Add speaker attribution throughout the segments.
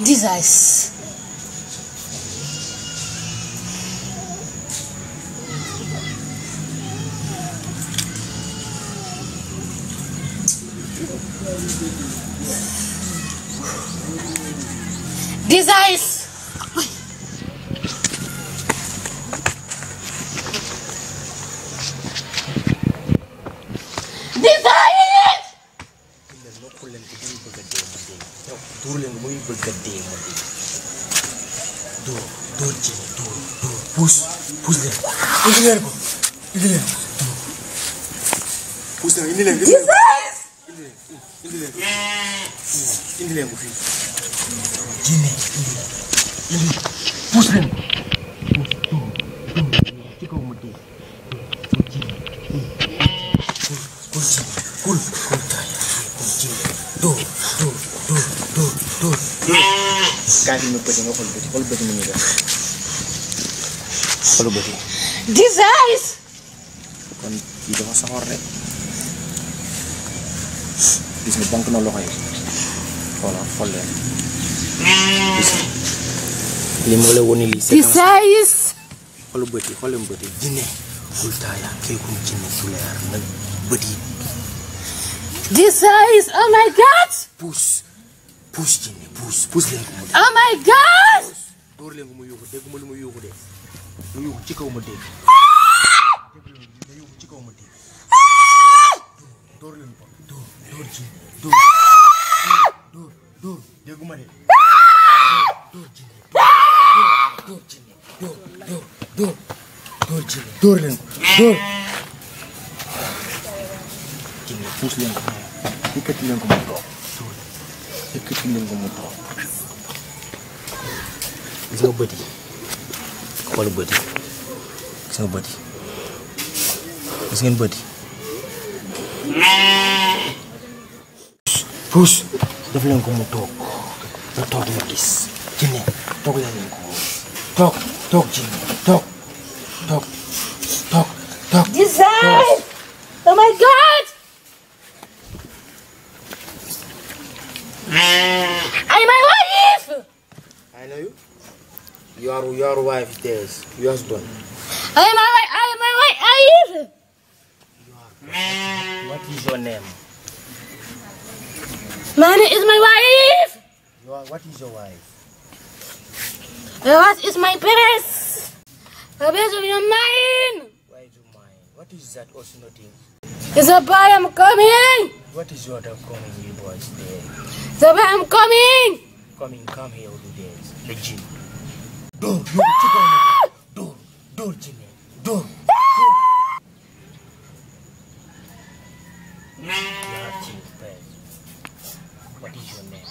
Speaker 1: dizais Desires. brigadeiro do do do do pus pus do, pus lembro ele lembro pus lembro ele lembro ele lembro ele lembro filho Jimmy ele pus lembro pus tu tu fica o motivo Kalau mu bëti nga xool bëti xool bëti mu ñu def xoolu bëti
Speaker 2: disaise
Speaker 1: kon kii dafa saxoor rek gis nga banque na loxo yi xoola xool leen li ma
Speaker 2: oh my god!
Speaker 1: Pousse puus jinne puus puus leen ko mu dee
Speaker 2: Oh my God.
Speaker 1: dóor leen ko mu yuuxu dégg ma lu mu yuuxu de mu yuuxu ci kaw ma dégg dégg nga yuuxu ci kaw ma dégg dóor leen ko dóor dóor jinne dóor dóor dóor dégguma de dóor jinne dóor jinne dóor dóor dóor dóor jinne dóor leen ko dóor jinne puus leen ko yëkkati leen ko mu toog dóor yëkkati leen ko mu toog gis nga bët yi xool bët yi gis nga bët yi gis ngeen bët yi puus def leen ko mu toog nga toog nga gis jinne toog leen ko toog toog jinne toog toog toog toog
Speaker 2: These. Oh my God. I'm my wife.
Speaker 1: I know you your your wife is your husband
Speaker 2: I'm my wife. I'm my wife. I.
Speaker 1: what is your name
Speaker 2: Money is my wife.
Speaker 1: your what is your wife
Speaker 2: What is my parents? The best of your mind.
Speaker 1: why is your mind what is that also nothing
Speaker 2: It's a boy. I'm coming.
Speaker 1: what is your other coming you boys there
Speaker 2: The boy. I'm coming.
Speaker 1: coming come here do this the jinn door Dur, dur, çık. Dur, dur Cini, dur. dur. What is your name?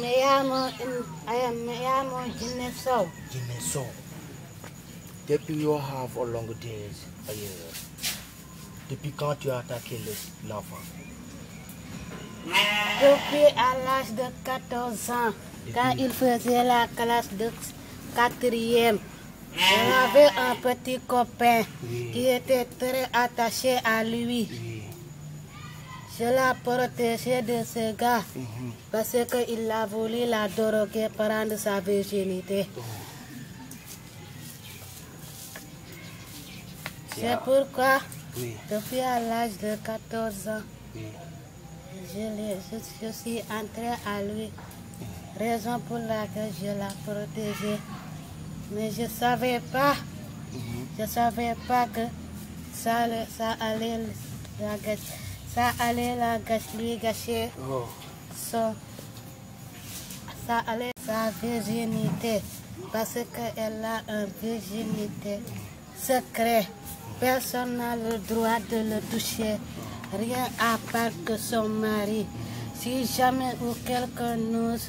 Speaker 2: Me llamo, I am, me llamo
Speaker 1: Gineso. Gineso. Depuis you have a long days a year. Depuis quand tu as attaqué l'enfant?
Speaker 2: Depuis à l'âge de 14 ans. Quand il faisait la classe de quatrième, j'avais un petit copain qui était très attaché à lui. Je l'ai protégé de ce gars parce qu'il a voulu la droguer, prendre sa virginité. C'est pourquoi, depuis à l'âge de 14 ans, Je, je, je suis entré à lui, raison pour laquelle je l'ai protégé. Mais je ne savais pas, je savais pas que ça, allait- ça allait la gâcher, ça allait la gâcher, lui gâcher
Speaker 1: oh
Speaker 2: son, ça allait sa virginité parce qu'elle a une virginité secrète. Personne n'a le droit de le toucher, rien à part que son mari. Si jamais ou quelqu'un n'ose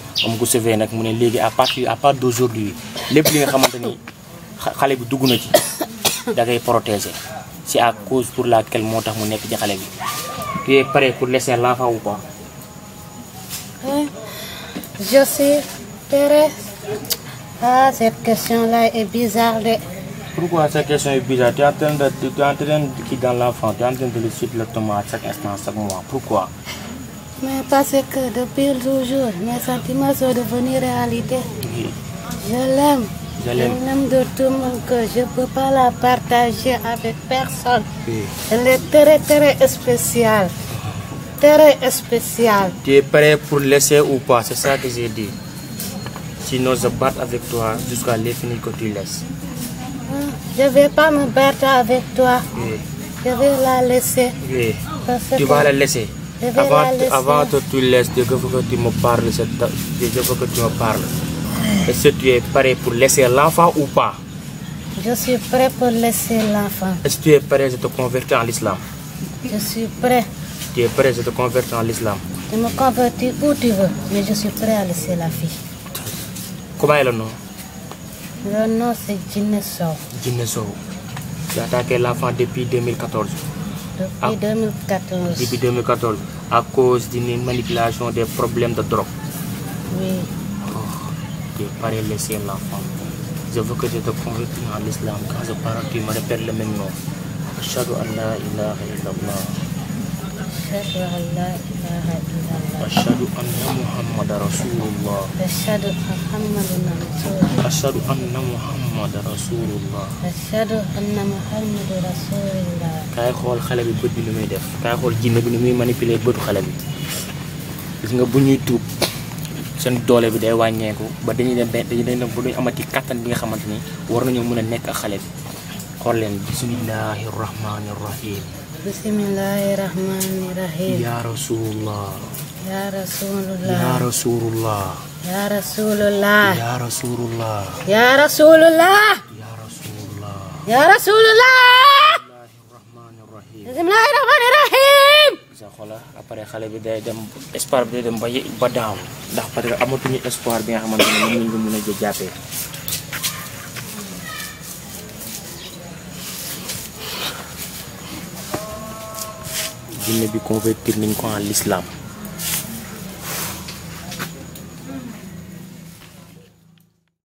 Speaker 1: moom ko sauvé nag mu ne léegi à partir à d'aujourd'hui lépp li nga xamante ni xa- xale bi dugg na ci da ngay protéger c'est à cause pour laquelle moo tax mu nekk ci xale bi tu es prêt pour laisser l'enfant ou pas?
Speaker 2: Je suis prêt. Ah, cette question-là est bizarre. De...
Speaker 1: Pourquoi cette question est bizarre? Tu es en train de, tu es en train de qui dans l'enfant, tu es en train de le suivre le tomate à chaque instant, chaque mois. Pourquoi?
Speaker 2: Mais parce que depuis toujours, mes sentiments sont devenus réalité. Je l'aime.
Speaker 1: Je l'aime.
Speaker 2: de tout mon cœur. Je ne peux pas la partager avec personne.
Speaker 1: Oui.
Speaker 2: Elle est très, très spéciale. Très spéciale.
Speaker 1: Tu es prêt pour laisser ou pas? C'est ça que j'ai dit. Sinon, je batte avec toi jusqu'à l'infini que tu laisses.
Speaker 2: Hein? Je ne vais pas me battre avec toi.
Speaker 1: Oui.
Speaker 2: Je vais la laisser.
Speaker 1: Oui. Tu
Speaker 2: que
Speaker 1: vas la laisser. Avant, avant que tu laisses, je veux que tu me parles. cette- Je veux que tu me parles. Est-ce que tu es prêt pour laisser l'enfant ou pas?
Speaker 2: Je suis prêt pour laisser l'enfant.
Speaker 1: Est-ce que tu es prêt de te convertir en l'islam?
Speaker 2: Je suis prêt.
Speaker 1: Tu es prêt de te convertir en l'islam?
Speaker 2: Tu me convertis où tu veux, mais je suis prêt à laisser la fille.
Speaker 1: Comment est le nom?
Speaker 2: Le nom c'est Jinesso.
Speaker 1: Jinne Sow. Tu as attaqué l'enfant depuis 2014.
Speaker 2: Depuis
Speaker 1: Ah.
Speaker 2: 2014.
Speaker 1: Depuis 2014. À cause d'une manipulation des problèmes de drogue.
Speaker 2: Oui.
Speaker 1: Tu es prêt à laisser l'enfant. Je veux que je te convertis en l'islam. Quand je parle, tu me répètes le même nom. Ashhadu an la ilaha illallah.
Speaker 2: asyhadu an la ilaha illallah.
Speaker 1: Asyhadu anna muhammadar rasulullah.
Speaker 2: Asyhadu
Speaker 1: muhammadan rasulullah. muhammadar rasulullah.
Speaker 2: Asyhadu anna muhammadar rasulullah.
Speaker 1: Kaay xool xale bi bët def. Kaay xool jinne bi nu muy manipuler bëtu xale bi gis nga bu tuub seen doole bi day wàññeeku ba dañuy dem dañuy dem ba duñ amati kattan bi nga xamante ni. War mën a nekk xale bi xool leen bismillahi rahmani rahim
Speaker 2: Bismillahirrahmanirrahim.
Speaker 1: Ya Rasulullah. Ya Rasulullah. Ya Rasulullah. Ya Rasulullah.
Speaker 2: Ya Rasulullah.
Speaker 1: Ya Rasulullah.
Speaker 2: Ya Rasulullah. Ya Rasulullah.
Speaker 1: Bismillahirrahmanirrahim. Zakhola après xalé bi day dem espoir bi day dem ba ba daaw ndax parce que amatuñu espoir bi nga xamantene ñu ñu mëna jàppee bi convertir nañ ko en l'islam.